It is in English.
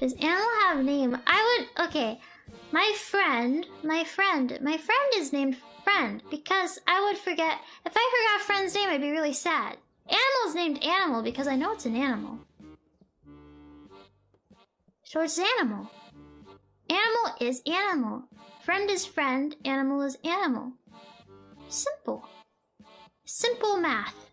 Does animal have a name? I would. Okay. My friend, my friend, my friend is named Friend because I would forget. If I forgot friend's name, I'd be really sad. Animal's named Animal because I know it's an animal. So it's animal. Animal is animal. Friend is friend. Animal is animal. Simple. Simple math.